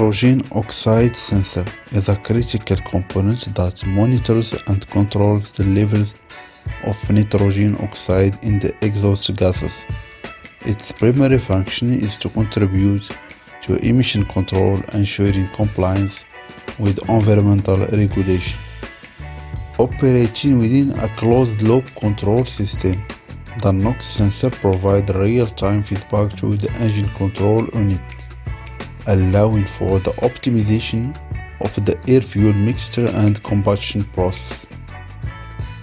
Nitrogen oxide sensor is a critical component that monitors and controls the levels of nitrogen oxide in the exhaust gases. Its primary function is to contribute to emission control, ensuring compliance with environmental regulation. Operating within a closed-loop control system, the NOx sensor provides real-time feedback to the engine control unit, allowing for the optimization of the air-fuel mixture and combustion process.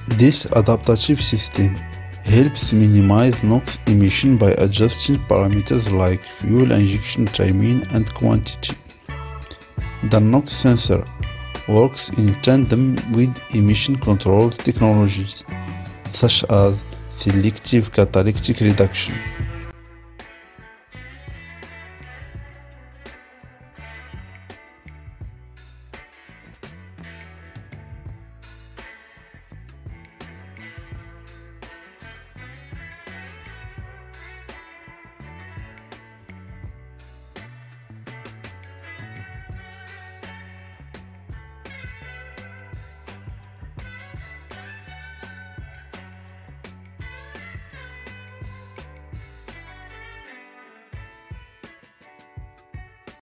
This adaptive system helps minimize NOx emission by adjusting parameters like fuel injection timing and quantity. The NOx sensor works in tandem with emission control technologies such as selective catalytic reduction